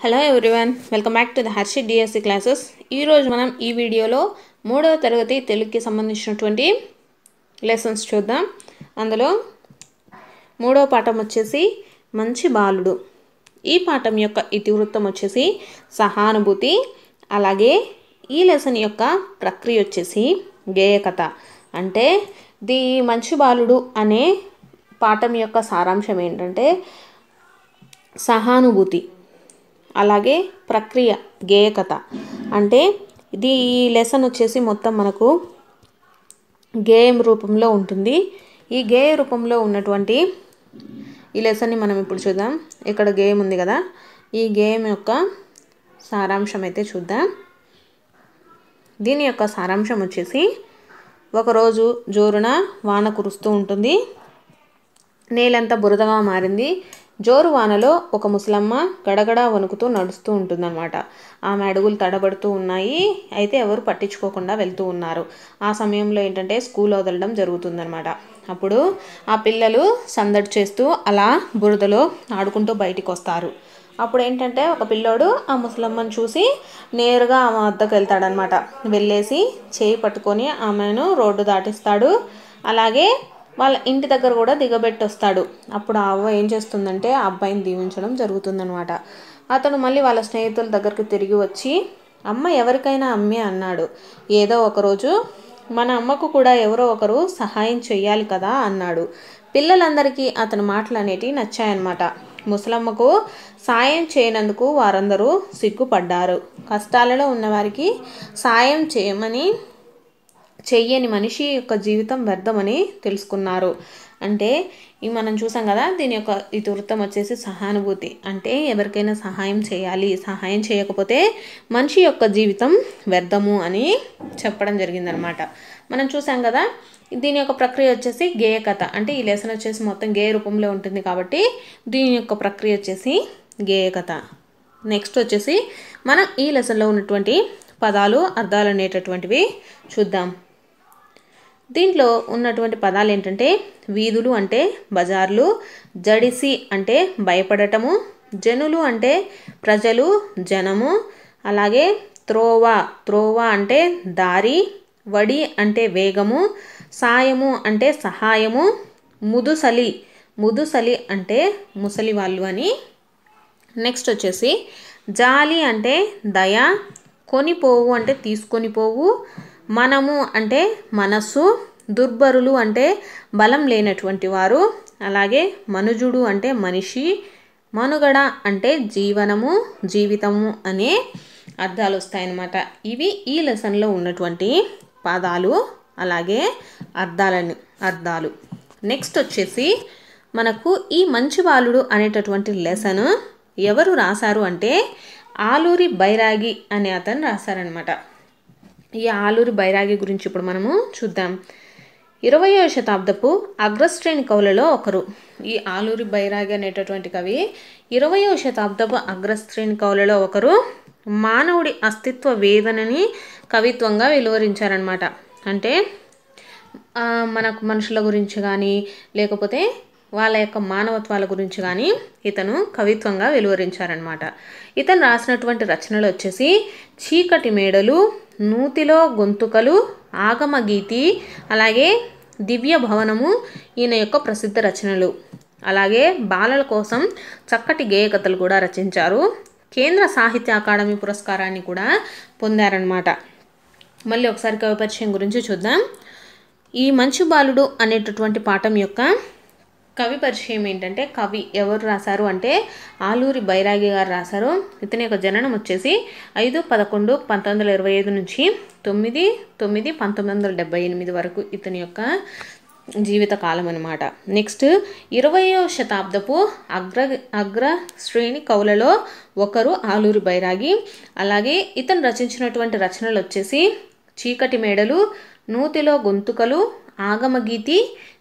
Hello everyone welcome back to the Harshi DSC classes ఈరోజు మనం ఈ వీడియోలో మూడవ తరగతి తెలుగుకి సంబంధించినటువంటి లెసన్స్ చూద్దాం. అందులో మూడవ పాఠం వచ్చేసి మంచి బాలుడు. ఈ పాఠం యొక్క ఇతివృత్తం వచ్చేసి సహానుభూతి అలాగే ఈ లెసన్ యొక్క ప్రక్రియ వచ్చేసి గేయకథ. అంటే ది మంచి బాలుడు అనే పాఠం యొక్క సారాంశం ఏంటంటే సహానుభూతి. అలాగే ప్రక్రియ గేయకథ. అంటే ఇది ఈ లెసన్ వచ్చేసి మొత్తం మనకు గేయం రూపంలో ఉంటుంది. ఈ గేయ రూపంలో ఉన్నటువంటి ఈ లెసన్ని మనం ఇప్పుడు చూద్దాం. ఇక్కడ గేయం ఉంది కదా. ఈ గేయం యొక్క సారాంశం అయితే చూద్దాం. దీని యొక్క సారాంశం వచ్చేసి ఒకరోజు జోరున వాన కురుస్తూ ఉంటుంది. నేలంతా బురదగా మారింది. జోరు వానలో ఒక ముసలమ్మ గడగడ వణుకుతూ నడుస్తూ ఉంటుందన్నమాట. ఆమె అడుగులు తడబడుతూ ఉన్నాయి. అయితే ఎవరు పట్టించుకోకుండా వెళ్తూ ఉన్నారు. ఆ సమయంలో ఏంటంటే స్కూల్ వదలడం జరుగుతుందన్నమాట. అప్పుడు ఆ పిల్లలు సందడి చేస్తూ అలా బురదలో ఆడుకుంటూ బయటికి వస్తారు అప్పుడు ఏంటంటే ఒక పిల్లోడు ఆ ముసలమ్మను చూసి నేరుగా ఆమె వద్దకు వెళ్తాడనమాట వెళ్ళేసి చేయి పట్టుకొని ఆమెను రోడ్డు దాటిస్తాడు. అలాగే వాళ్ళ ఇంటి దగ్గర కూడా దిగబెట్టొస్తాడు. అప్పుడు ఆ అవ్వ ఏం చేస్తుందంటే ఆ అబ్బాయిని దీవించడం జరుగుతుందనమాట అతను మళ్ళీ వాళ్ళ స్నేహితుల దగ్గరికి తిరిగి వచ్చి అమ్మ ఎవరికైనా అమ్మే అన్నాడు. ఏదో ఒకరోజు మన అమ్మకు కూడా ఎవరో ఒకరు సహాయం చెయ్యాలి కదా అన్నాడు. పిల్లలందరికీ అతని మాటలు అనేటివి నచ్చాయన్నమాట. ముసలమ్మకు సాయం చేయనందుకు వారందరూ సిగ్గుపడ్డారు. కష్టాలలో ఉన్నవారికి సాయం చేయమని చెయ్యని మనిషి యొక్క జీవితం వ్యర్థమని తెలుసుకున్నారు. అంటే ఈ మనం చూసాం కదా దీని యొక్క ఇతివృత్తం వచ్చేసి సహానుభూతి. అంటే ఎవరికైనా సహాయం చేయాలి. సహాయం చేయకపోతే మనిషి యొక్క జీవితం వ్యర్థము అని చెప్పడం జరిగిందనమాట. మనం చూసాం కదా దీని యొక్క ప్రక్రియ వచ్చేసి గేయ కథ అంటే ఈ లెసన్ వచ్చేసి మొత్తం గేయ రూపంలో ఉంటుంది కాబట్టి దీని యొక్క ప్రక్రియ వచ్చేసి గేయ కథ నెక్స్ట్ వచ్చేసి మనం ఈ లెసన్లో ఉన్నటువంటి పదాలు అర్థాలు అనేటటువంటివి చూద్దాం. దీంట్లో ఉన్నటువంటి పదాలు ఏంటంటే వీధులు అంటే బజార్లు జడిసి అంటే భయపడటము జనులు అంటే ప్రజలు జనము అలాగే త్రోవ త్రోవ అంటే దారి వడి అంటే వేగము సాయము అంటే సహాయము ముదుసలి ముదుసలి అంటే ముసలి వాళ్ళు అని. నెక్స్ట్ వచ్చేసి జాలి అంటే దయ కొనిపోవు అంటే తీసుకొని పోవు మనము అంటే మనస్సు దుర్బరులు అంటే బలం లేనటువంటి వారు. అలాగే మనుజుడు అంటే మనిషి మనుగడ అంటే జీవనము జీవితము అనే అర్థాలు వస్తాయన్నమాట. ఇవి ఈ లెసన్లో ఉన్నటువంటి పదాలు అలాగే అర్థాలని అర్థాలు. నెక్స్ట్ వచ్చేసి మనకు ఈ మంచి బాలుడు అనేటటువంటి లెసన్ ఎవరు రాశారు అంటే ఆలూరి బైరాగి అనే అతను రాశారనమాట ఈ ఆలూరి బైరాగి గురించి ఇప్పుడు మనము చూద్దాం. ఇరవయో శతాబ్దపు అగ్రశ్రేణి కవులలో ఒకరు. ఈ ఆలూరి బైరాగి అనేటటువంటి కవి ఇరవయో శతాబ్దపు అగ్రశ్రేణి కవులలో ఒకరు. మానవుడి అస్తిత్వ వేదనని కవిత్వంగా వెలువరించారనమాట అంటే మనకు మనుషుల గురించి కానీ లేకపోతే వాళ్ళ యొక్క మానవత్వాల గురించి కానీ ఇతను కవిత్వంగా వెలువరించారనమాట ఇతను రాసినటువంటి రచనలు వచ్చేసి చీకటి మేడలు నూతిలో గొంతుకలు ఆగమ గీతి అలాగే దివ్య భవనము ఈయన యొక్క ప్రసిద్ధ రచనలు. అలాగే బాలల కోసం చక్కటి గేయకథలు కూడా రచించారు. కేంద్ర సాహిత్య అకాడమీ పురస్కారాన్ని కూడా పొందారనమాట మళ్ళీ ఒకసారి కవి పరిచయం గురించి చూద్దాం. ఈ మంచు బాలుడు అనేటటువంటి పాఠం యొక్క కవి పరిచయం ఏంటంటే కవి ఎవరు రాశారు అంటే ఆలూరి బైరాగి గారు రాశారు. ఇతని యొక్క జననం వచ్చేసి ఐదు పదకొండు పంతొమ్మిది వందల ఇరవై ఐదు నుంచి తొమ్మిది తొమ్మిది పంతొమ్మిది వందల డెబ్బై ఎనిమిది వరకు ఇతని యొక్క జీవిత కాలం అనమాట నెక్స్ట్ ఇరవయో శతాబ్దపు అగ్ర అగ్ర శ్రేణి కవులలో ఒకరు ఆలూరి బైరాగి. అలాగే ఇతను రచించినటువంటి రచనలు వచ్చేసి చీకటి మేడలు నూతిలో గొంతుకలు ఆగమగీతి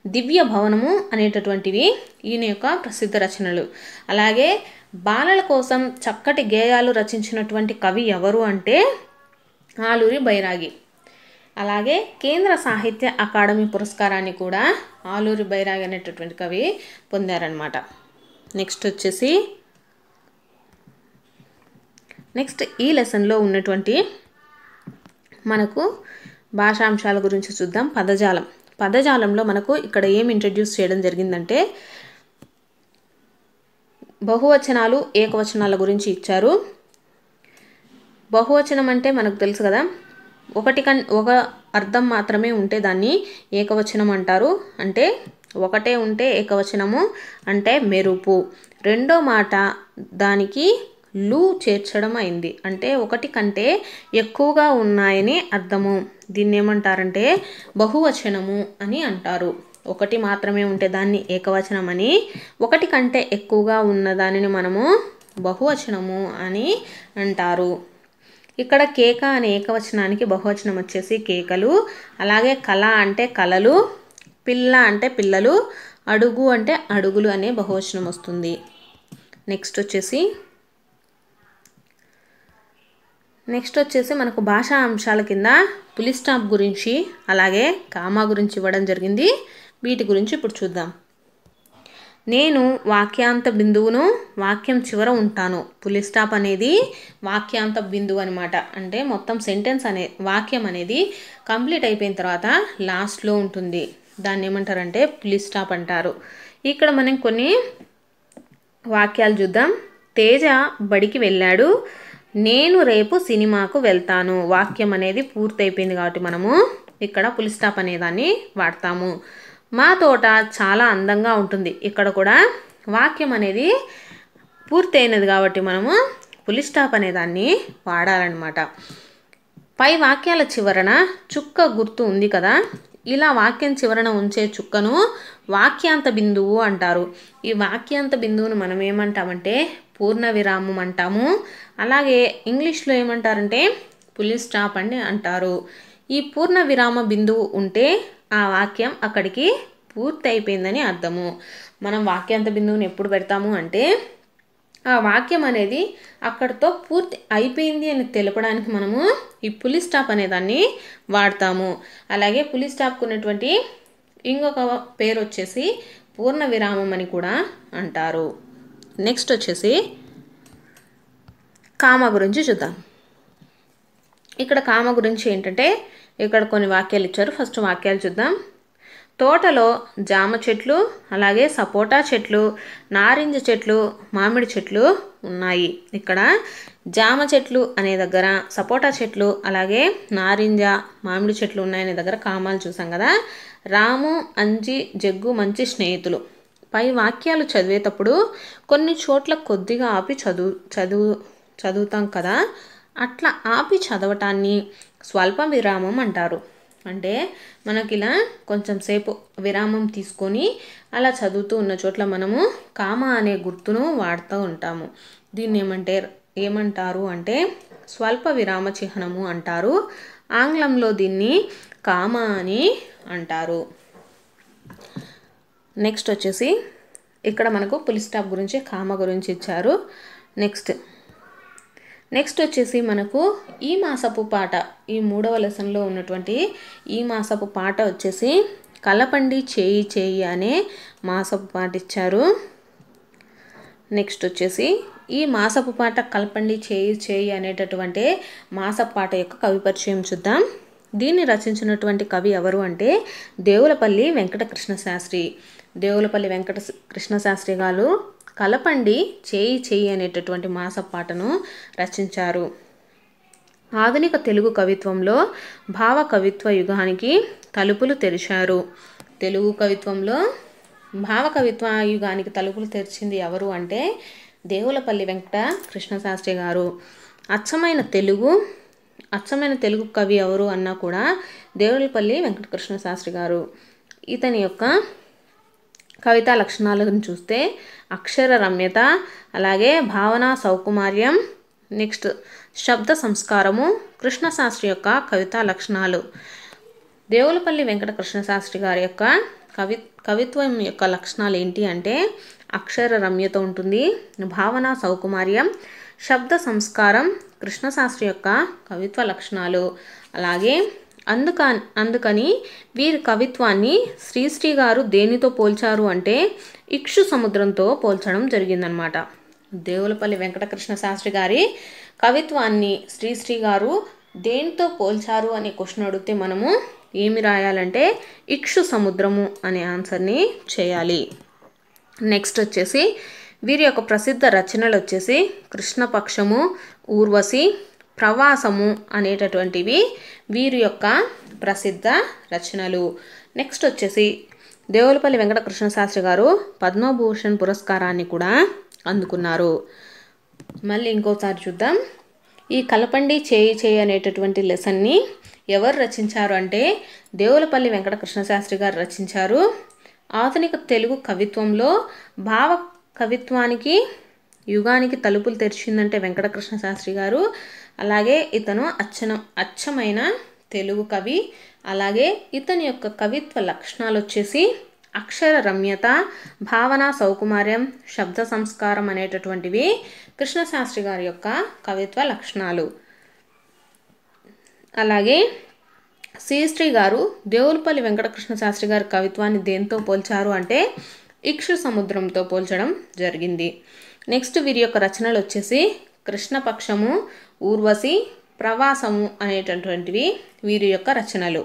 దివ్య భవనము అనేటటువంటివి ఈయన యొక్క ప్రసిద్ధ రచనలు. అలాగే బాలల కోసం చక్కటి గేయాలు రచించినటువంటి కవి ఎవరు అంటే ఆలూరి బైరాగి. అలాగే కేంద్ర సాహిత్య అకాడమీ పురస్కారాన్ని కూడా ఆలూరి బైరాగి అనేటటువంటి కవి పొందారనమాట నెక్స్ట్ వచ్చేసి నెక్స్ట్ ఈ లెసన్లో ఉన్నటువంటి మనకు భాషాంశాల గురించి చూద్దాం. పదజాలం. పదజాలంలో మనకు ఇక్కడ ఏం ఇంట్రడ్యూస్ చేయడం జరిగిందంటే బహువచనాలు ఏకవచనాల గురించి ఇచ్చారు. బహువచనం అంటే మనకు తెలుసు కదా ఒకటి కన్ ఒక అర్థం మాత్రమే ఉంటే దాన్ని ఏకవచనం అంటారు. అంటే ఒకటే ఉంటే ఏకవచనము అంటే మెరుపు. రెండో మాట దానికి లు చేర్చడం అయింది. అంటే ఒకటి కంటే ఎక్కువగా ఉన్నాయని అర్థము. దీన్ని ఏమంటారంటే బహువచనము అని అంటారు. ఒకటి మాత్రమే ఉంటే దాన్ని ఏకవచనం అని ఒకటి కంటే ఎక్కువగా ఉన్న దానిని మనము బహువచనము అని అంటారు. ఇక్కడ కేక అనే ఏకవచనానికి బహువచనం వచ్చేసి కేకలు అలాగే కళ అంటే కళలు పిల్ల అంటే పిల్లలు అడుగు అంటే అడుగులు అనే బహువచనం వస్తుంది నెక్స్ట్ వచ్చేసి నెక్స్ట్ వచ్చేసి మనకు భాషా అంశాల కింద పులి స్టాప్ గురించి అలాగే కామా గురించి ఇవ్వడం జరిగింది. వీటి గురించి ఇప్పుడు చూద్దాం. నేను వాక్యాంత బిందువును వాక్యం చివర ఉంటాను. పులి స్టాప్ అనేది వాక్యాంత బిందువు అనమాట అంటే మొత్తం సెంటెన్స్ అనే వాక్యం అనేది కంప్లీట్ అయిపోయిన తర్వాత లాస్ట్లో ఉంటుంది. దాన్ని ఏమంటారంటే పులి స్టాప్ అంటారు. ఇక్కడ మనం కొన్ని వాక్యాలు చూద్దాం. తేజ బడికి వెళ్ళాడు. నేను రేపు సినిమాకు వెళ్తాను. వాక్యం అనేది పూర్తయిపోయింది కాబట్టి మనము ఇక్కడ పులి స్టాప్ అనేదాన్ని వాడతాము. మా తోట చాలా అందంగా ఉంటుంది. ఇక్కడ కూడా వాక్యం అనేది పూర్తయినది కాబట్టి మనము పులి స్టాప్ అనేదాన్ని వాడాలన్నమాట. పై వాక్యాల చివరన చుక్క గుర్తు ఉంది కదా? ఇలా వాక్యం చివరన ఉంచే చుక్కను వాక్యాంత బిందువు అంటారు. ఈ వాక్యాంత బిందువును మనం ఏమంటామంటే పూర్ణ విరామం అంటాము. అలాగే ఇంగ్లీష్లో ఏమంటారంటే పులి స్టాప్ అని అంటారు. ఈ పూర్ణ విరామ బిందువు ఉంటే ఆ వాక్యం అక్కడికి పూర్తి అయిపోయిందని అర్థము. మనం వాక్యాంత బిందువుని ఎప్పుడు పెడతాము అంటే ఆ వాక్యం అనేది అక్కడితో పూర్తి అయిపోయింది అని తెలపడానికి మనము ఈ పులి స్టాప్ అనేదాన్ని వాడతాము. అలాగే పులి స్టాప్కు ఉన్నటువంటి ఇంకొక పేరు వచ్చేసి పూర్ణ విరామం అని కూడా అంటారు. నెక్స్ట్ వచ్చేసి కామ గురించి చూద్దాం. ఇక్కడ కామ గురించి ఏంటంటే ఇక్కడ కొన్ని వాక్యాలు ఇచ్చారు. ఫస్ట్ వాక్యాలు చూద్దాం. తోటలో జామ చెట్లు అలాగే సపోటా చెట్లు నారింజ చెట్లు మామిడి చెట్లు ఉన్నాయి. ఇక్కడ జామ చెట్లు అనే దగ్గర సపోటా చెట్లు అలాగే నారింజ మామిడి చెట్లు ఉన్నాయనే దగ్గర కామాలు చూసాం కదా. రాము అంజి జగ్గు మంచి స్నేహితులు. పై వాక్యాలు చదివేటప్పుడు కొన్ని చోట్ల కొద్దిగా ఆపి చదువు చదువు చదువుతాం కదా? అట్లా ఆపి చదవటాన్ని స్వల్ప విరామం అంటారు. అంటే మనకి ఇలా కొంచెం సేపు విరామం తీసుకొని అలా చదువుతూ ఉన్న చోట్ల మనము కామ అనే గుర్తును వాడుతూ ఉంటాము. దీన్ని ఏమంటే ఏమంటారు అంటే స్వల్ప విరామ చిహ్నము అంటారు. ఆంగ్లంలో దీన్ని కామ అని అంటారు. నెక్స్ట్ వచ్చేసి ఇక్కడ మనకు పులి స్టాప్ గురించి కామ గురించి ఇచ్చారు. నెక్స్ట్. నెక్స్ట్ వచ్చేసి మనకు ఈ మాసపు పాట ఈ మూడవ లెసన్లో ఉన్నటువంటి ఈ మాసపు పాట వచ్చేసి కలపండి చేయి చేయి అనే మాసపు పాట ఇచ్చారు. నెక్స్ట్ వచ్చేసి ఈ మాసపు పాట కలపండి చేయి చేయి అనేటటువంటి మాసపు పాట యొక్క కవి పరిచయం చూద్దాం. దీన్ని రచించినటువంటి కవి ఎవరు అంటే దేవులపల్లి వెంకటకృష్ణ శాస్త్రి. దేవులపల్లి వెంకట కృష్ణ శాస్త్రి గారు కలపండి చేయి చేయి అనేటటువంటి మాస పాటను రచించారు. ఆధునిక తెలుగు కవిత్వంలో భావ కవిత్వ యుగానికి తలుపులు తెరిచారు. తెలుగు కవిత్వంలో భావ కవిత్వ యుగానికి తలుపులు తెరిచింది ఎవరు అంటే దేవులపల్లి వెంకట కృష్ణశాస్త్రి గారు. అచ్చమైన తెలుగు అచ్చమైన తెలుగు కవి ఎవరు అన్నా కూడా దేవులపల్లి వెంకటకృష్ణ శాస్త్రి గారు. ఇతని యొక్క కవితా లక్షణాలను చూస్తే అక్షర రమ్యత అలాగే భావన సౌకుమార్యం నెక్స్ట్ శబ్ద సంస్కారము కృష్ణశాస్త్రి యొక్క కవితా లక్షణాలు. దేవులపల్లి వెంకట కృష్ణశాస్త్రి గారి యొక్క కవి కవిత్వం యొక్క లక్షణాలు ఏంటి అంటే అక్షర రమ్యత ఉంటుంది భావన సౌకుమార్యం శబ్ద సంస్కారం కృష్ణశాస్త్రి యొక్క కవిత్వ లక్షణాలు. అలాగే అందుక అందుకని వీరి కవిత్వాన్ని శ్రీశ్రీ గారు దేనితో పోల్చారు అంటే ఇక్షు సముద్రంతో పోల్చడం జరిగిందనమాట దేవులపల్లి వెంకటకృష్ణ శాస్త్రి గారి కవిత్వాన్ని శ్రీశ్రీ గారు దేనితో పోల్చారు అనే క్వశ్చన్ అడిగితే మనము ఏమి రాయాలంటే ఇక్షు సముద్రము అనే ఆన్సర్ని చేయాలి. నెక్స్ట్ వచ్చేసి వీరి యొక్క ప్రసిద్ధ రచనలు వచ్చేసి కృష్ణపక్షము ఊర్వశి ప్రవాసము అనేటటువంటివి వీరి యొక్క ప్రసిద్ధ రచనలు. నెక్స్ట్ వచ్చేసి దేవులపల్లి వెంకటకృష్ణ శాస్త్రి గారు పద్మభూషణ్ పురస్కారాన్ని కూడా అందుకున్నారు. మళ్ళీ ఇంకోసారి చూద్దాం. ఈ కలపండి చేయి చేయి అనేటటువంటి లెసన్ని ఎవరు రచించారు అంటే దేవులపల్లి వెంకటకృష్ణ శాస్త్రి గారు రచించారు. ఆధునిక తెలుగు కవిత్వంలో భావ కవిత్వానికి యుగానికి తలుపులు తెరిచిందంటే వెంకటకృష్ణ శాస్త్రి గారు. అలాగే ఇతను అచ్చన అచ్చమైన తెలుగు కవి. అలాగే ఇతని యొక్క కవిత్వ లక్షణాలు వచ్చేసి అక్షర రమ్యత భావన సౌకుమార్యం శబ్ద సంస్కారం అనేటటువంటివి కృష్ణశాస్త్రి గారి యొక్క కవిత్వ లక్షణాలు. అలాగే శ్రీశ్రీ గారు దేవులపల్లి వెంకటకృష్ణ శాస్త్రి గారి కవిత్వాన్ని దేంతో పోల్చారు అంటే ఇక్షు సముద్రంతో పోల్చడం జరిగింది. నెక్స్ట్ వీరి యొక్క రచనలు వచ్చేసి కృష్ణపక్షము ఊర్వశి ప్రవాసము అనేటటువంటివి వీరి యొక్క రచనలు.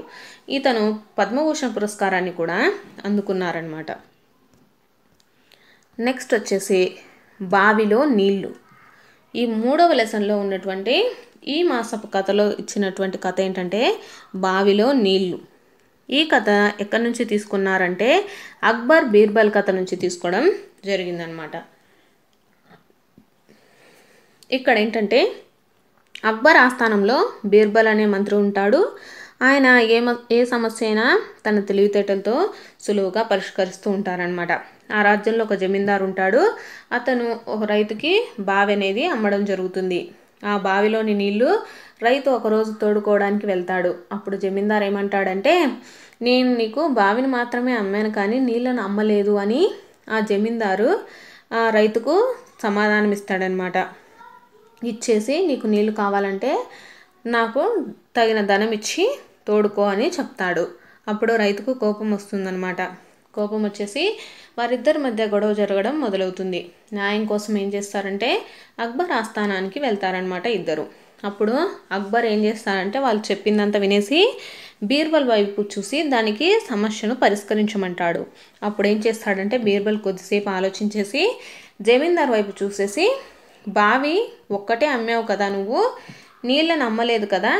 ఇతను పద్మభూషణ్ పురస్కారాన్ని కూడా అందుకున్నారనమాట నెక్స్ట్ వచ్చేసి బావిలో నీళ్ళు. ఈ మూడవ లెసన్లో ఉన్నటువంటి ఈ మాసపు కథలో ఇచ్చినటువంటి కథ ఏంటంటే బావిలో నీళ్ళు. ఈ కథ ఎక్కడి నుంచి తీసుకున్నారంటే అక్బర్ బీర్బల్ కథ నుంచి తీసుకోవడం జరిగిందనమాట ఇక్కడ ఏంటంటే అక్బర్ ఆస్థానంలో బీర్బల్ అనే మంత్రి ఉంటాడు. ఆయన ఏ ఏ సమస్య అయినా తన తెలివితేటలతో సులువుగా పరిష్కరిస్తూ ఉంటారనమాట ఆ రాజ్యంలో ఒక జమీందారు ఉంటాడు. అతను ఒక రైతుకి బావి అనేది అమ్మడం జరుగుతుంది. ఆ బావిలోని నీళ్ళు రైతు ఒకరోజు తోడుకోవడానికి వెళ్తాడు. అప్పుడు జమీందారు ఏమంటాడంటే నేను నీకు బావిని మాత్రమే అమ్మాను కానీ నీళ్ళను అమ్మలేదు అని ఆ జమీందారు ఆ రైతుకు సమాధానం ఇస్తాడనమాట ఇచ్చేసి నీకు నీళ్ళు కావాలంటే నాకు తగిన ధనం ఇచ్చి తోడుకో అని చెప్తాడు. అప్పుడు రైతుకు కోపం వస్తుందన్నమాట. కోపం వచ్చేసి వారిద్దరి మధ్య గొడవ జరగడం మొదలవుతుంది. న్యాయం కోసం ఏం చేస్తారంటే అక్బర్ ఆస్థానానికి వెళ్తారనమాట ఇద్దరు. అప్పుడు అక్బర్ ఏం చేస్తారంటే వాళ్ళు చెప్పిందంతా వినేసి బీర్బల్ వైపు చూసి దానికి సమస్యను పరిష్కరించమంటాడు. అప్పుడు ఏం చేస్తాడంటే బీర్బల్ కొద్దిసేపు ఆలోచించేసి జమీందార్ వైపు చూసేసి బావి ఒక్కటే అమ్మావు కదా నువ్వు నీళ్ళని అమ్మలేదు కదా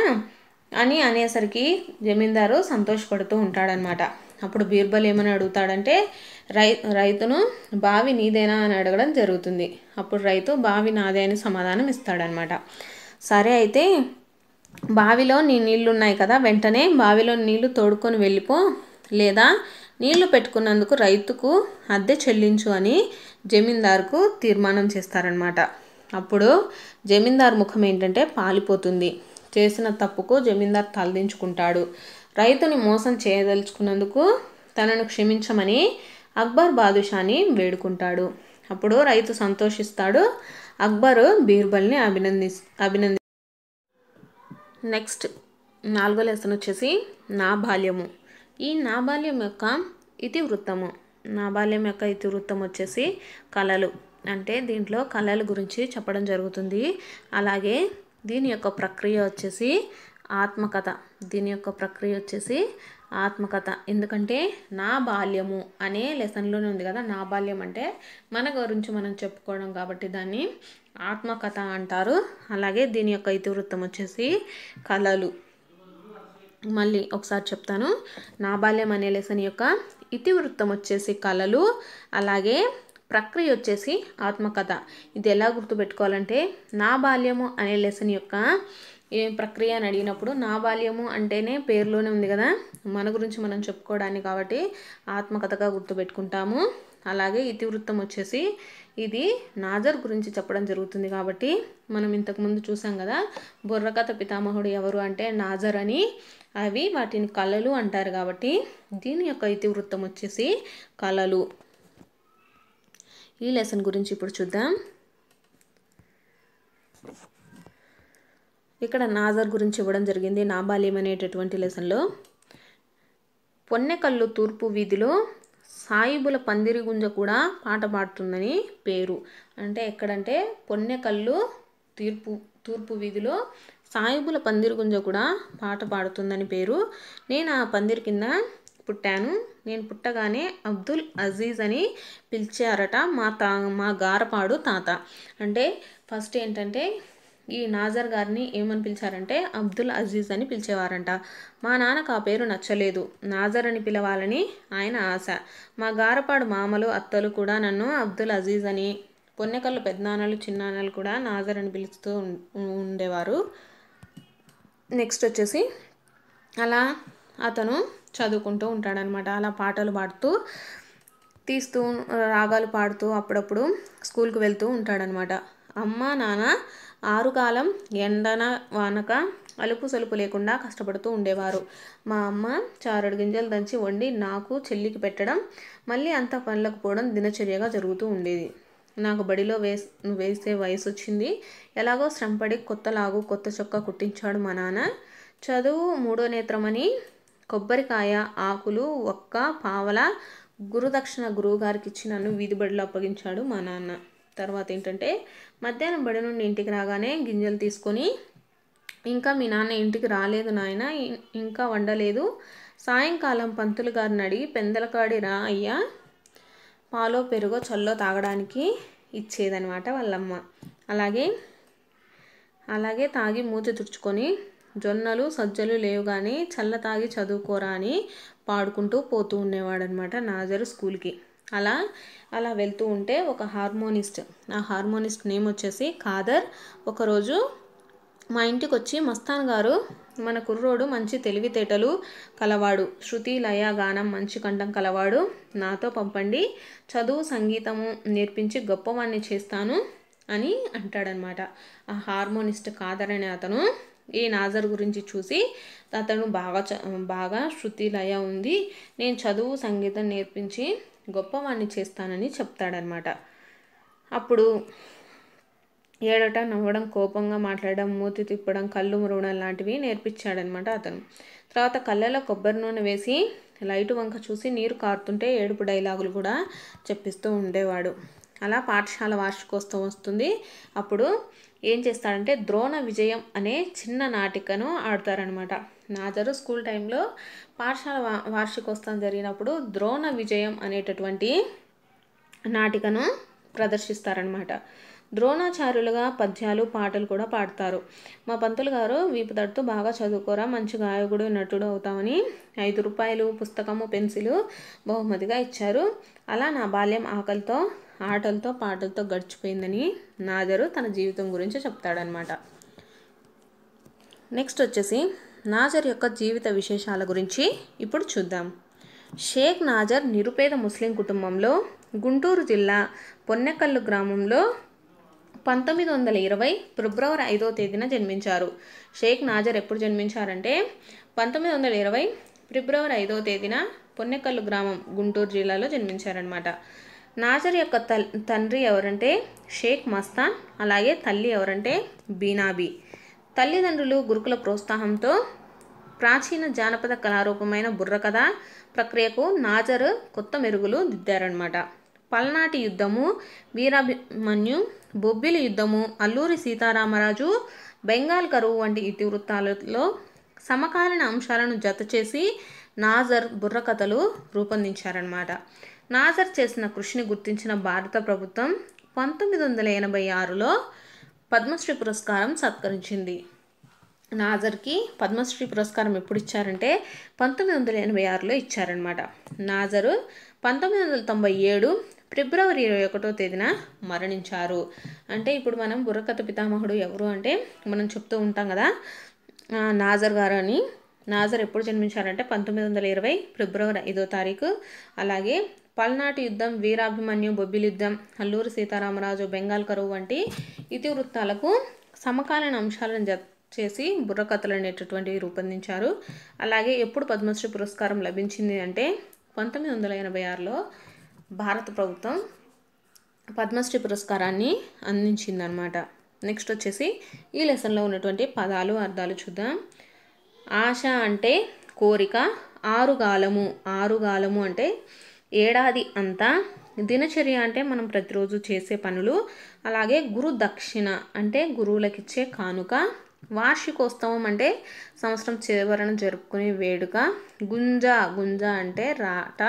అని అనేసరికి జమీందారు సంతోషపడుతూ ఉంటాడనమాట అప్పుడు బీర్బల్ ఏమని అడుగుతాడంటే రై రైతును బావి నీదేనా అని అడగడం జరుగుతుంది. అప్పుడు రైతు బావి నాదే అని సమాధానం ఇస్తాడనమాట. సరే అయితే బావిలో నీ నీళ్ళు ఉన్నాయి కదా వెంటనే బావిలో నీళ్ళు తోడుకొని వెళ్ళిపో లేదా నీళ్ళు పెట్టుకున్నందుకు రైతుకు అద్దె చెల్లించు అని జమీందారుకు తీర్మానం చేస్తారనమాట. అప్పుడు జమీందార్ ముఖం ఏంటంటే పాలిపోతుంది. చేసిన తప్పుకు జమీందార్ తలదించుకుంటాడు. రైతుని మోసం చేయదలుచుకున్నందుకు తనను క్షమించమని అక్బర్ బాదుషాని వేడుకుంటాడు. అప్పుడు రైతు సంతోషిస్తాడు. అక్బర్ బీర్బల్ని అభినంది అభినంది నెక్స్ట్ నాలుగో లెసన్ వచ్చేసి నా బాల్యము. ఈ నా బాల్యం యొక్క ఇతివృత్తము. నా బాల్యం యొక్క ఇతివృత్తం వచ్చేసి కళలు. అంటే దీంట్లో కళల గురించి చెప్పడం జరుగుతుంది. అలాగే దీని యొక్క ప్రక్రియ వచ్చేసి ఆత్మకథ. దీని యొక్క ప్రక్రియ వచ్చేసి ఆత్మకథ. ఎందుకంటే నా బాల్యము అనే లెసన్లోనే ఉంది కదా నా బాల్యం అంటే మన గురించి మనం చెప్పుకోవడం కాబట్టి దాన్ని ఆత్మకథ అంటారు. అలాగే దీని యొక్క ఇతివృత్తం వచ్చేసి కళలు. మళ్ళీ ఒకసారి చెప్తాను. నా బాల్యం అనే లెసన్ యొక్క ఇతివృత్తం వచ్చేసి కళలు అలాగే ప్రక్రియ వచ్చేసి ఆత్మకథ. ఇది ఎలా గుర్తుపెట్టుకోవాలంటే నా బాల్యము అనే లెసన్ యొక్క ఏ ప్రక్రియ అని అడిగినప్పుడు నా బాల్యము అంటేనే పేరులోనే ఉంది కదా? మన గురించి మనం చెప్పుకోవడానికి కాబట్టి ఆత్మకథగా గుర్తుపెట్టుకుంటాము. అలాగే ఇతివృత్తం వచ్చేసి ఇది నాజర్ గురించి చెప్పడం జరుగుతుంది కాబట్టి మనం ఇంతకుముందు చూసాం కదా? బుర్రకథ పితామహుడు ఎవరు అంటే నాజర్ అని అవి వాటిని కళలు అంటారు కాబట్టి దీని యొక్క ఇతివృత్తం వచ్చేసి కళలు. ఈ లెసన్ గురించి ఇప్పుడు చూద్దాం. ఇక్కడ నాజర్ గురించి ఇవ్వడం జరిగింది నాబాల్యం అనేటటువంటి లెసన్లో పొన్నెకల్లు తూర్పు వీధిలో సాయిబుల పందిరి గుంజ కూడా పాట పాడుతుందని పేరు. అంటే ఎక్కడంటే పొన్నెకల్లు తీర్పు తూర్పు వీధిలో సాయిబుల పందిరి గుంజ కూడా పాట పాడుతుందని పేరు. నేను ఆ పందిరి కింద పుట్టాను. నేను పుట్టగానే అబ్దుల్ అజీజ్ అని పిలిచారట మా తా మా గారపాడు తాత. అంటే ఫస్ట్ ఏంటంటే ఈ నాజర్ గారిని ఏమని పిలిచారంటే అబ్దుల్ అజీజ్ అని పిలిచేవారంట. మా నాన్నకు ఆ పేరు నచ్చలేదు. నాజర్ అని పిలవాలని ఆయన ఆశ. మా గారపాడు మామలు అత్తలు కూడా నన్ను అబ్దుల్ అజీజ్ అని పొన్నెకల్లు పెద్దనాన్నలు చిన్నాన్నలు కూడా నాజర్ అని పిలుస్తూ ఉండేవారు. నెక్స్ట్ వచ్చేసి అలా అతను చదువుకుంటూ ఉంటాడనమాట. అలా పాటలు పాడుతూ తీస్తూ రాగాలు పాడుతూ అప్పుడప్పుడు స్కూల్కి వెళ్తూ ఉంటాడనమాట. అమ్మ నాన్న ఆరు కాలం ఎండన వానక అలుపు సలుపు లేకుండా కష్టపడుతూ ఉండేవారు. మా అమ్మ చారడు గింజలు దంచి వండి నాకు చెల్లికి పెట్టడం మళ్ళీ అంతా పనులకు పోవడం దినచర్యగా జరుగుతూ ఉండేది. నాకు బడిలో వేస్ వేసే వయసు వచ్చింది ఎలాగో శ్రమపడి కొత్త లాగు కొత్త చొక్కా కుట్టించాడు మా నాన్న. చదువు మూడో నేత్రమని కొబ్బరికాయ ఆకులు ఒక్క పావల గురుదక్షిణ గురువు గారికి ఇచ్చి నన్ను వీధి బడిలో అప్పగించాడు మా నాన్న. తర్వాత ఏంటంటే మధ్యాహ్నం బడి నుండి ఇంటికి రాగానే గింజలు తీసుకొని ఇంకా మీ నాన్న ఇంటికి రాలేదు నాయన ఇంకా వండలేదు. సాయంకాలం పంతులు గారిని అడిగి పెందలకాడి రా అయ్యా పాలో పెరుగో చల్లో తాగడానికి ఇచ్చేదనమాట వాళ్ళమ్మ. అలాగే అలాగే తాగి మూతి తుడుచుకొని జొన్నలు సజ్జలు లేవు కానీ చల్ల తాగి చదువుకోరా అని పాడుకుంటూ పోతూ ఉండేవాడనమాట నాజరు స్కూల్కి. అలా అలా వెళ్తూ ఉంటే ఒక హార్మోనిస్ట్ ఆ హార్మోనిస్ట్ నేమ్ వచ్చేసి ఖాదర్. ఒకరోజు మా ఇంటికి వచ్చి మస్తాన్ గారు మన కుర్రోడు మంచి తెలివితేటలు కలవాడు. శృతి లయ గానం మంచి కంఠం కలవాడు. నాతో పంపండి చదువు సంగీతము నేర్పించి గొప్పవాణ్ణి చేస్తాను అని అంటాడనమాట. ఆ హార్మోనిస్ట్ కాదరనే అతను ఈ నాజర్ గురించి చూసి అతను బాగా చ బాగా శృతి లయ ఉంది. నేను చదువు సంగీతం నేర్పించి గొప్పవాణ్ణి చేస్తానని చెప్తాడనమాట అప్పుడు ఏడట నవ్వడం కోపంగా మాట్లాడడం మూతి తిప్పడం కళ్ళు మురవడం లాంటివి నేర్పించాడనమాట అతను. తర్వాత కళ్ళలో కొబ్బరి నూనె వేసి లైటు వంక చూసి నీరు కారుతుంటే ఏడుపు డైలాగులు కూడా చెప్పిస్తూ ఉండేవాడు. అలా పాఠశాల వార్షికోత్సవం వస్తుంది. అప్పుడు ఏం చేస్తాడంటే ద్రోణ విజయం అనే చిన్న నాటికను ఆడతారనమాట నాజరు స్కూల్ టైంలో పాఠశాల వార్షికోత్సవం జరిగినప్పుడు ద్రోణ విజయం అనేటటువంటి నాటికను ప్రదర్శిస్తారనమాట ద్రోణాచార్యులుగా పద్యాలు పాటలు కూడా పాడతారు. మా పంతులు గారు వీపు తడుతూ బాగా చదువుకోరా మంచి గాయకుడు నటుడు అవుతామని ఐదు రూపాయలు పుస్తకము పెన్సిలు బహుమతిగా ఇచ్చారు. అలా నా బాల్యం ఆకలితో ఆటలతో పాటలతో గడిచిపోయిందని నాదరు తన జీవితం గురించి చెప్తాడనమాట నెక్స్ట్ వచ్చేసి నాజర్ యొక్క జీవిత విశేషాల గురించి ఇప్పుడు చూద్దాం. షేక్ నాజర్ నిరుపేద ముస్లిం కుటుంబంలో గుంటూరు జిల్లా పొన్నెకల్లు గ్రామంలో పంతొమ్మిది వందల ఇరవై ఫిబ్రవరి ఐదో తేదీన జన్మించారు. షేక్ నాజర్ ఎప్పుడు జన్మించారంటే పంతొమ్మిది వందల ఇరవై ఫిబ్రవరి ఐదో తేదీన పొన్నెకల్లు గ్రామం గుంటూరు జిల్లాలో జన్మించారనమాట నాజర్ యొక్క తల్ తండ్రి ఎవరంటే షేక్ మస్తాన్ అలాగే తల్లి ఎవరంటే బీనాబీ. తల్లిదండ్రులు గురుకుల ప్రోత్సాహంతో ప్రాచీన జానపద కళారూపమైన బుర్రకథ ప్రక్రియకు నాజర్ కొత్త మెరుగులు దిద్దారనమాట పల్నాటి యుద్ధము వీరాభిమన్యు బొబ్బిలి యుద్ధము అల్లూరి సీతారామరాజు బెంగాల్ కరువు వంటి ఇతివృత్తాలలో సమకాలీన అంశాలను జతచేసి నాజర్ బుర్రకథలు రూపొందించారనమాట నాజర్ చేసిన కృషిని గుర్తించిన భారత ప్రభుత్వం పంతొమ్మిది వందల ఎనభై ఆరులో పద్మశ్రీ పురస్కారం సత్కరించింది. నాజర్కి పద్మశ్రీ పురస్కారం ఎప్పుడు ఇచ్చారంటే పంతొమ్మిది వందల ఎనభై ఆరులో ఇచ్చారనమాట నాజరు పంతొమ్మిది వందల తొంభై ఏడు ఫిబ్రవరి ఇరవై ఒకటో తేదీన మరణించారు. అంటే ఇప్పుడు మనం బుర్రకథ పితామహుడు ఎవరు అంటే మనం చెప్తూ ఉంటాం కదా నాజర్ గారు అని. నాజర్ ఎప్పుడు జన్మించారంటే పంతొమ్మిది వందల ఇరవై ఫిబ్రవరి ఐదో తారీఖు అలాగే పల్నాటి యుద్ధం వీరాభిమన్యు బొబ్బిలి యుద్ధం అల్లూరి సీతారామరాజు బెంగాల్ కరువు వంటి ఇతివృత్తాలకు సమకాలీన అంశాలను జత చేసి బుర్రకథలు అనేటటువంటివి రూపొందించారు. అలాగే ఎప్పుడు పద్మశ్రీ పురస్కారం లభించింది అంటే పంతొమ్మిది వందల ఎనభై ఆరులో భారత ప్రభుత్వం పద్మశ్రీ పురస్కారాన్ని అందించిందనమాట నెక్స్ట్ వచ్చేసి ఈ లెసన్లో ఉన్నటువంటి పదాలు అర్థాలు చూద్దాం. ఆశ అంటే కోరిక ఆరుగాలము ఆరుగాలము అంటే ఏడాది అంతా దినచర్య అంటే మనం ప్రతిరోజు చేసే పనులు అలాగే గురు దక్షిణ అంటే గురువులకిచ్చే కానుక వార్షికోత్సవం అంటే సంవత్సరం చివరన జరుపుకునే వేడుక గుంజ గుంజ అంటే రాట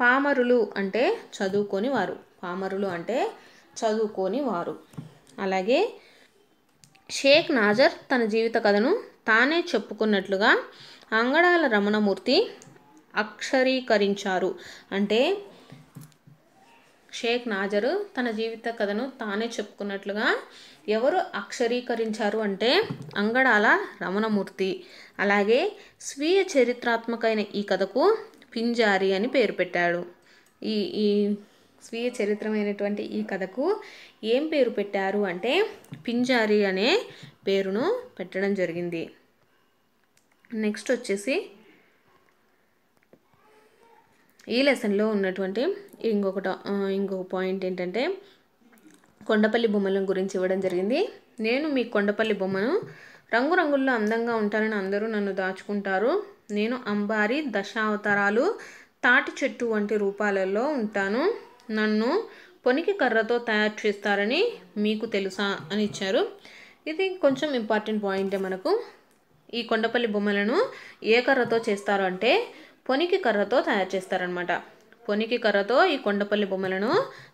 పామరులు అంటే చదువుకొని వారు పామరులు అంటే చదువుకొని వారు. అలాగే షేక్ నాజర్ తన జీవిత కథను తానే చెప్పుకున్నట్లుగా అంగడాల రమణమూర్తి అక్షరీకరించారు. అంటే షేక్ నాజరు తన జీవిత కథను తానే చెప్పుకున్నట్లుగా ఎవరు అక్షరీకరించారు అంటే అంగడాల రమణమూర్తి. అలాగే స్వీయ చరిత్రాత్మకమైన ఈ కథకు పింజారి అని పేరు పెట్టాడు. ఈ ఈ స్వీయ చరిత్రమైనటువంటి ఈ కథకు ఏం పేరు పెట్టారు అంటే పింజారి అనే పేరును పెట్టడం జరిగింది. నెక్స్ట్ వచ్చేసి ఈ లెసన్లో ఉన్నటువంటి ఇంకొకట ఇంకొక పాయింట్ ఏంటంటే కొండపల్లి బొమ్మల గురించి ఇవ్వడం జరిగింది. నేను మీ కొండపల్లి బొమ్మను రంగురంగుల్లో అందంగా ఉంటానని అందరూ నన్ను దాచుకుంటారు. నేను అంబారి దశావతారాలు తాటి చెట్టు వంటి రూపాలలో ఉంటాను. నన్ను పొనికి కర్రతో తయారు చేస్తారని మీకు తెలుసా అని ఇచ్చారు. ఇది కొంచెం ఇంపార్టెంట్ పాయింటే మనకు. ఈ కొండపల్లి బొమ్మలను ఏ కర్రతో చేస్తారు అంటే పొనికి కర్రతో తయారు చేస్తారనమాట పొనికి కర్రతో ఈ కొండపల్లి బొమ్మలను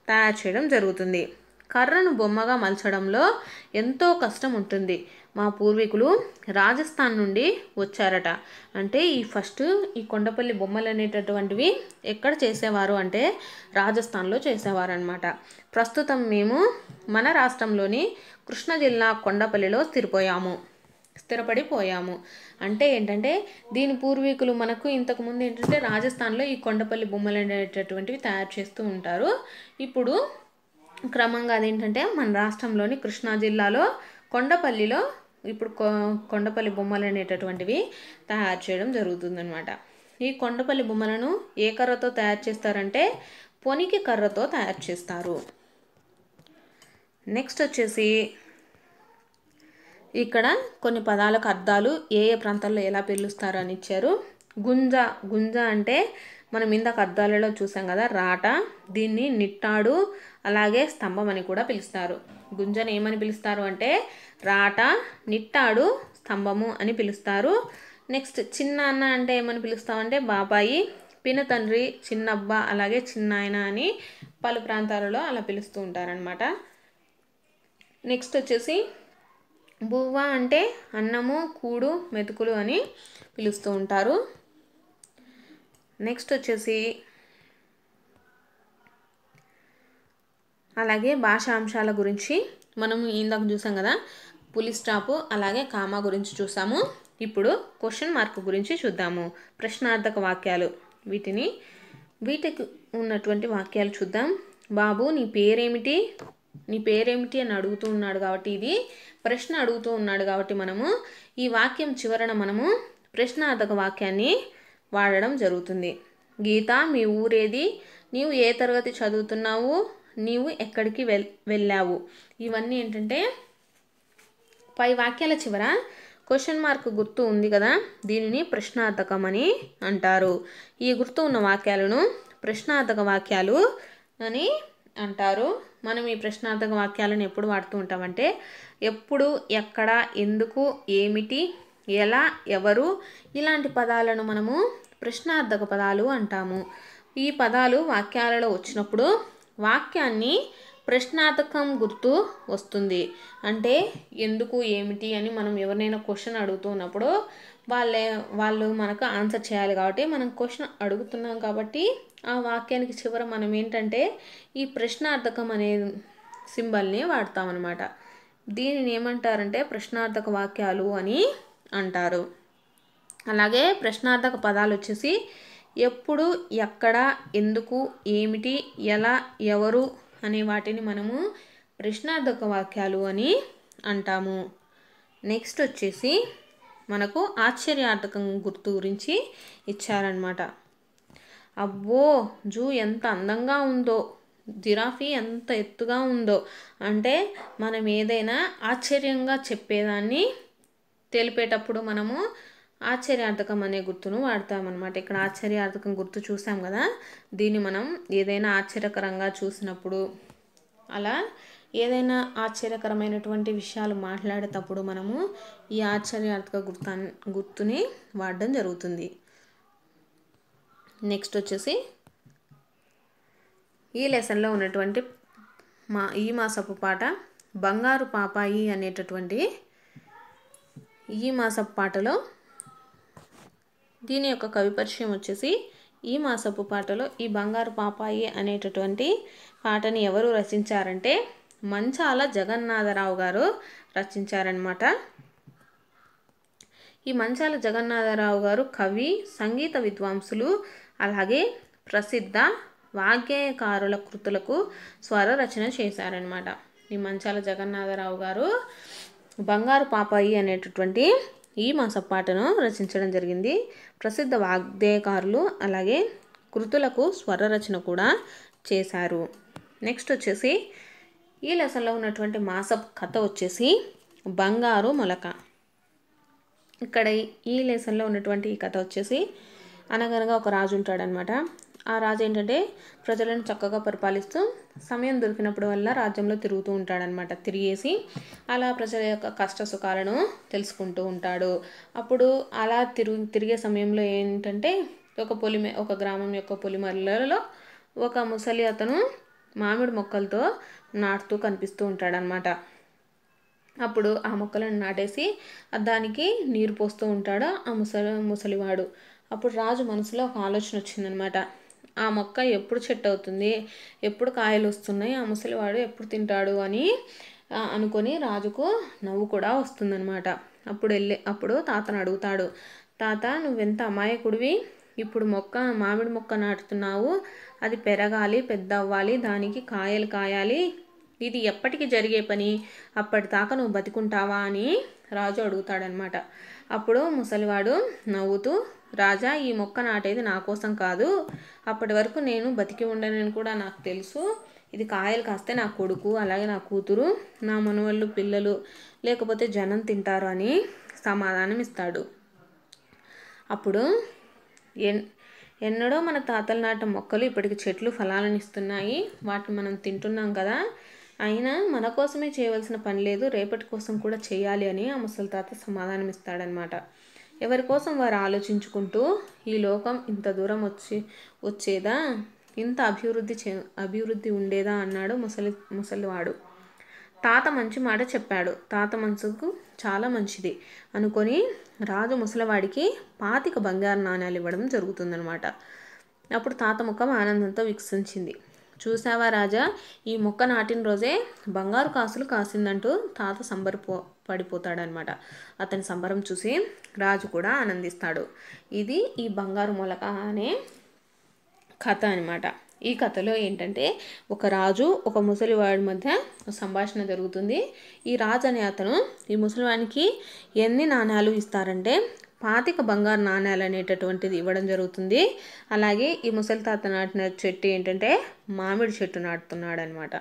తయారు చేయడం జరుగుతుంది. కర్రను బొమ్మగా మలచడంలో ఎంతో కష్టం ఉంటుంది. మా పూర్వీకులు రాజస్థాన్ నుండి వచ్చారట. అంటే ఈ ఫస్ట్ ఈ కొండపల్లి బొమ్మలు అనేటటువంటివి ఎక్కడ చేసేవారు అంటే రాజస్థాన్లో చేసేవారు అనమాట ప్రస్తుతం మేము మన రాష్ట్రంలోని కృష్ణా జిల్లా కొండపల్లిలో స్థిరిపోయాము. స్థిరపడిపోయాము. అంటే ఏంటంటే దీని పూర్వీకులు మనకు ఇంతకుముందు ఏంటంటే రాజస్థాన్లో ఈ కొండపల్లి బొమ్మలు అనేటటువంటివి తయారు చేస్తూ ఉంటారు. ఇప్పుడు క్రమంగా అదేంటంటే మన రాష్ట్రంలోని కృష్ణా జిల్లాలో కొండపల్లిలో ఇప్పుడు కొ- కొండపల్లి బొమ్మలు అనేటటువంటివి తయారు చేయడం జరుగుతుందనమాట ఈ కొండపల్లి బొమ్మలను ఏ కర్రతో తయారు చేస్తారంటే పొనికి కర్రతో తయారు చేస్తారు. నెక్స్ట్ వచ్చేసి ఇక్కడ కొన్ని పదాలకు అర్థాలు ఏ ఏ ప్రాంతాల్లో ఎలా పిలుస్తారు అని ఇచ్చారు. గుంజ గుంజ అంటే మనం ఇందాక అర్థాలలో చూసాం కదా రాట దీన్ని నిట్టాడు అలాగే స్తంభం అని కూడా పిలుస్తారు. గుంజని ఏమని పిలుస్తారు అంటే రాట నిట్టాడు స్తంభము అని పిలుస్తారు. నెక్స్ట్ చిన్న అన్న అంటే ఏమని పిలుస్తామంటే బాబాయి పిన తండ్రి చిన్నబ్బ అలాగే చిన్నాయన అని పలు ప్రాంతాలలో అలా పిలుస్తూ ఉంటారనమాట నెక్స్ట్ వచ్చేసి బువ్వ అంటే అన్నము కూడు మెతుకులు అని పిలుస్తూ ఉంటారు. నెక్స్ట్ వచ్చేసి అలాగే భాషాంశాల గురించి మనం ఇందాక చూసాం కదా పులి స్టాపు అలాగే కామా గురించి చూసాము. ఇప్పుడు క్వశ్చన్ మార్క్ గురించి చూద్దాము. ప్రశ్నార్థక వాక్యాలు వీటిని వీటికి ఉన్నటువంటి వాక్యాలు చూద్దాం. బాబు నీ పేరేమిటి? నీ పేరేమిటి అని అడుగుతూ ఉన్నాడు కాబట్టి ఇది ప్రశ్న అడుగుతూ ఉన్నాడు కాబట్టి మనము ఈ వాక్యం చివరన మనము ప్రశ్నార్థక వాక్యాన్ని వాడడం జరుగుతుంది. గీత మీ ఊరేది నీవు ఏ తరగతి చదువుతున్నావు నీవు ఎక్కడికి వెల్ వెళ్ళావు? ఇవన్నీ ఏంటంటే పై వాక్యాల చివర క్వశ్చన్ మార్క్ గుర్తు ఉంది కదా? దీనిని ప్రశ్నార్థకం అని అంటారు. ఈ గుర్తు ఉన్న వాక్యాలను ప్రశ్నార్థక వాక్యాలు అని అంటారు. మనం ఈ ప్రశ్నార్థక వాక్యాలను ఎప్పుడు వాడుతూ ఉంటామంటే ఎప్పుడు ఎక్కడ ఎందుకు ఏమిటి ఎలా ఎవరు ఇలాంటి పదాలను మనము ప్రశ్నార్థక పదాలు అంటాము. ఈ పదాలు వాక్యాలలో వచ్చినప్పుడు వాక్యాన్ని ప్రశ్నార్థకం గుర్తు వస్తుంది. అంటే ఎందుకు ఏమిటి అని మనం ఎవరినైనా క్వశ్చన్ అడుగుతున్నప్పుడు వాళ్ళే వాళ్ళు మనకు ఆన్సర్ చేయాలి కాబట్టి మనం క్వశ్చన్ అడుగుతున్నాం కాబట్టి ఆ వాక్యానికి చివర మనం ఏంటంటే ఈ ప్రశ్నార్థకం అనే సింబల్ని వాడతామన్నమాట దీనిని ఏమంటారంటే ప్రశ్నార్థక వాక్యాలు అని అంటారు. అలాగే ప్రశ్నార్థక పదాలు వచ్చేసి ఎప్పుడు ఎక్కడ ఎందుకు ఏమిటి ఎలా ఎవరు అనే వాటిని మనము ప్రశ్నార్థక వాక్యాలు అని అంటాము. నెక్స్ట్ వచ్చేసి మనకు ఆశ్చర్యార్థకం గుర్తు గురించి ఇచ్చారనమాట అబ్బో జూ ఎంత అందంగా ఉందో జిరాఫీ ఎంత ఎత్తుగా ఉందో. అంటే మనం ఏదైనా ఆశ్చర్యంగా చెప్పేదాన్ని తెలిపేటప్పుడు మనము ఆశ్చర్యార్థకం అనే గుర్తును వాడతామన్నమాట. ఇక్కడ ఆశ్చర్యార్థకం గుర్తు చూసాం కదా? దీన్ని మనం ఏదైనా ఆశ్చర్యకరంగా చూసినప్పుడు అలా ఏదైనా ఆశ్చర్యకరమైనటువంటి విషయాలు మాట్లాడేటప్పుడు మనము ఈ ఆశ్చర్యార్థక గుర్తు గుర్తుని వాడడం జరుగుతుంది. నెక్స్ట్ వచ్చేసి ఈ లెసన్లో ఉన్నటువంటి మా ఈ మాసపు పాట బంగారు పాపాయి అనేటటువంటి ఈ మాసపు పాటలో దీని యొక్క కవి పరిచయం వచ్చేసి ఈ మాసపు పాటలో ఈ బంగారు పాపాయి అనేటటువంటి పాటని ఎవరు రచించారంటే మంచాల జగన్నాథరావు గారు రచించారనమాట ఈ మంచాల జగన్నాథరావు గారు కవి సంగీత విద్వాంసులు అలాగే ప్రసిద్ధ వాగ్గేయకారుల కృతులకు స్వర రచన చేశారనమాట ఈ మంచాల జగన్నాథరావు గారు బంగారు పాపాయి అనేటటువంటి ఈ మాసపాటను రచించడం జరిగింది. ప్రసిద్ధ వాగ్దేయకారులు అలాగే కృతులకు స్వర రచన కూడా చేశారు. నెక్స్ట్ వచ్చేసి ఈ లెసన్లో ఉన్నటువంటి మాసప్ కథ వచ్చేసి బంగారు మొలక. ఇక్కడ ఈ లెసన్లో ఉన్నటువంటి ఈ కథ వచ్చేసి అనగనగా ఒక రాజు ఉంటాడనమాట. ఆ రాజు ఏంటంటే ప్రజలను చక్కగా పరిపాలిస్తూ సమయం దొరికినప్పుడు వల్ల రాజ్యంలో తిరుగుతూ ఉంటాడనమాట తిరిగేసి అలా ప్రజల యొక్క కష్ట సుఖాలను తెలుసుకుంటూ ఉంటాడు. అప్పుడు అలా తిరుగు తిరిగే సమయంలో ఏంటంటే ఒక పొలిమే ఒక గ్రామం యొక్క పొలిమరలలో ఒక ముసలి అతను మామిడి మొక్కలతో నాటుతూ కనిపిస్తూ ఉంటాడనమాట అప్పుడు ఆ మొక్కలను నాటేసి దానికి నీరు పోస్తూ ఉంటాడు ఆ ముసలి ముసలివాడు. అప్పుడు రాజు మనసులో ఒక ఆలోచన వచ్చిందనమాట ఆ మొక్క ఎప్పుడు చెట్టు అవుతుంది ఎప్పుడు కాయలు వస్తున్నాయి ఆ ముసలివాడు ఎప్పుడు తింటాడు? అని అనుకొని రాజుకు నవ్వు కూడా వస్తుందనమాట అప్పుడు వెళ్ళి అప్పుడు తాతను అడుగుతాడు తాత నువ్వెంత అమాయకుడివి? ఇప్పుడు మొక్క మామిడి మొక్క నాటుతున్నావు. అది పెరగాలి పెద్ద అవ్వాలి దానికి కాయలు కాయాలి. ఇది ఎప్పటికి జరిగే పని? అప్పటిదాకా నువ్వు బతికుంటావా? అని రాజు అడుగుతాడనమాట అప్పుడు ముసలివాడు నవ్వుతూ రాజా ఈ మొక్క నాటేది నా కోసం కాదు. అప్పటి వరకు నేను బతికి ఉండనని కూడా నాకు తెలుసు. ఇది కాయలు కాస్తే నా కొడుకు అలాగే నా కూతురు నా మనవళ్ళు పిల్లలు లేకపోతే జనం తింటారు అని సమాధానం ఇస్తాడు. అప్పుడు ఎన్ ఎన్నడో మన తాతల నాట మొక్కలు ఇప్పటికి చెట్లు ఫలాలను ఇస్తున్నాయి. వాటిని మనం తింటున్నాం కదా. అయినా మన కోసమే చేయవలసిన పని లేదు. రేపటి కోసం కూడా చేయాలి అని ఆ ముసలి తాత సమాధానం ఇస్తాడనమాట ఎవరి కోసం వారు ఆలోచించుకుంటూ ఈ లోకం ఇంత దూరం వచ్చి వచ్చేదా? ఇంత అభివృద్ధి చే అభివృద్ధి ఉండేదా? అన్నాడు ముసలి ముసలివాడు. తాత మంచి మాట చెప్పాడు. తాత మనసుకు చాలా మంచిది అనుకొని రాజు ముసలివాడికి పాతిక బంగారు నాణ్యాలు ఇవ్వడం జరుగుతుందనమాట అప్పుడు తాత ముఖం ఆనందంతో వికసించింది. చూసావా రాజా ఈ మొక్క నాటిన రోజే బంగారు కాసులు కాసిందంటూ తాత సంబరపో పడిపోతాడనమాట. అతని సంబరం చూసి రాజు కూడా ఆనందిస్తాడు. ఇది ఈ బంగారు మొలక అనే కథ అనమాట ఈ కథలో ఏంటంటే ఒక రాజు ఒక ముసలివాడి మధ్య సంభాషణ జరుగుతుంది. ఈ రాజు అనే అతను ఈ ముసలివానికి ఎన్ని నాణ్యాలు ఇస్తారంటే పాతిక బంగారు నాణ్యాలు అనేటటువంటిది ఇవ్వడం జరుగుతుంది. అలాగే ఈ ముసలి తాత నాటిన చెట్టు ఏంటంటే మామిడి చెట్టు నాటుతున్నాడు అనమాట